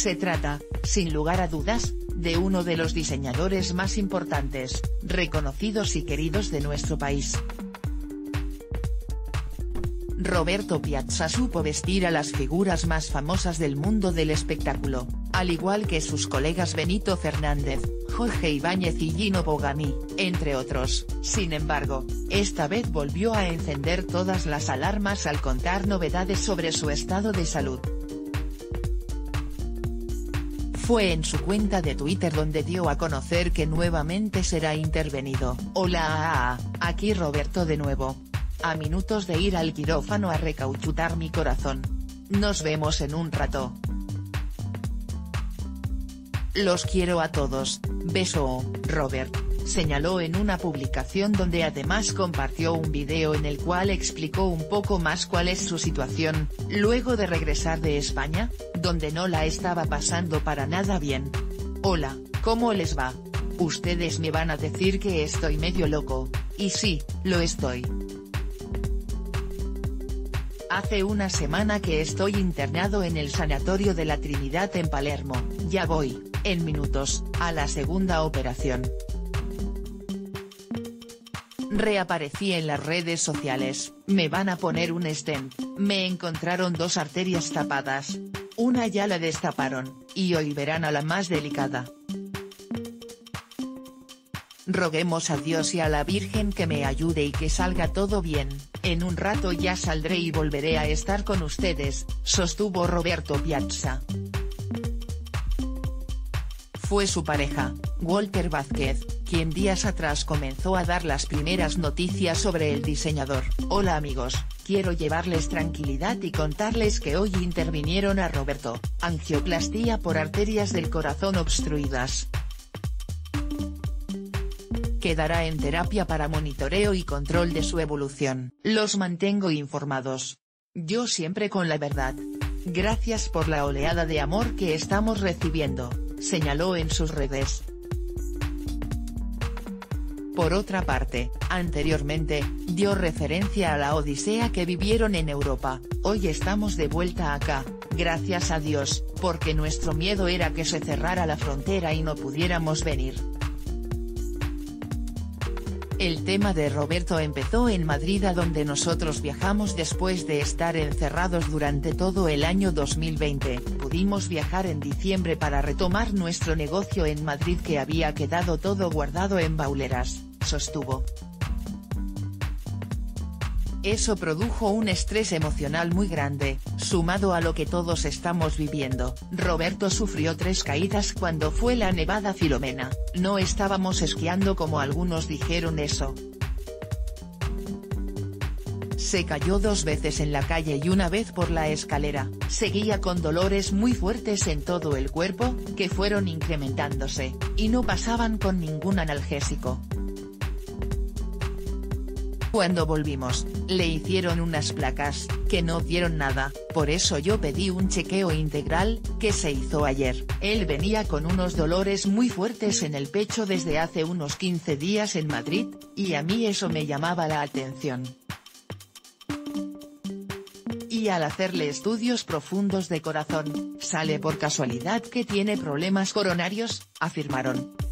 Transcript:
Se trata, sin lugar a dudas, de uno de los diseñadores más importantes, reconocidos y queridos de nuestro país. Roberto Piazza supo vestir a las figuras más famosas del mundo del espectáculo, al igual que sus colegas Benito Fernández, Jorge Ibáñez y Gino Bogani, entre otros. Sin embargo, esta vez volvió a encender todas las alarmas al contar novedades sobre su estado de salud. Fue en su cuenta de Twitter donde dio a conocer que nuevamente será intervenido. Hola, aquí Roberto de nuevo a minutos de ir al quirófano a recauchutar mi corazón. Nos vemos en un rato. Los quiero a todos, beso, Robert, señaló en una publicación donde además compartió un video en el cual explicó un poco más cuál es su situación, luego de regresar de España, donde no la estaba pasando para nada bien. Hola, ¿cómo les va? Ustedes me van a decir que estoy medio loco, y sí, lo estoy. Hace una semana que estoy internado en el Sanatorio de la Trinidad en Palermo, ya voy, en minutos, a la segunda operación. Reaparecí en las redes sociales, me van a poner un stent, me encontraron dos arterias tapadas. Una ya la destaparon, y hoy verán a la más delicada. Roguemos a Dios y a la Virgen que me ayude y que salga todo bien, en un rato ya saldré y volveré a estar con ustedes, sostuvo Roberto Piazza. Fue su pareja, Walter Vázquez, quien días atrás comenzó a dar las primeras noticias sobre el diseñador. Hola amigos, quiero llevarles tranquilidad y contarles que hoy intervinieron a Roberto, angioplastía por arterias del corazón obstruidas, quedará en terapia para monitoreo y control de su evolución. Los mantengo informados. Yo siempre con la verdad. Gracias por la oleada de amor que estamos recibiendo, señaló en sus redes. Por otra parte, anteriormente, dio referencia a la odisea que vivieron en Europa, hoy estamos de vuelta acá, gracias a Dios, porque nuestro miedo era que se cerrara la frontera y no pudiéramos venir. El tema de Roberto empezó en Madrid a donde nosotros viajamos después de estar encerrados durante todo el año 2020, pudimos viajar en diciembre para retomar nuestro negocio en Madrid que había quedado todo guardado en bauleras, sostuvo. Eso produjo un estrés emocional muy grande, sumado a lo que todos estamos viviendo. Roberto sufrió tres caídas cuando fue la nevada Filomena, no estábamos esquiando como algunos dijeron eso. Se cayó dos veces en la calle y una vez por la escalera, seguía con dolores muy fuertes en todo el cuerpo, que fueron incrementándose, y no pasaban con ningún analgésico. Cuando volvimos, le hicieron unas placas, que no dieron nada, por eso yo pedí un chequeo integral, que se hizo ayer. Él venía con unos dolores muy fuertes en el pecho desde hace unos 15 días en Madrid, y a mí eso me llamaba la atención. Y al hacerle estudios profundos de corazón, sale por casualidad que tiene problemas coronarios, afirmaron.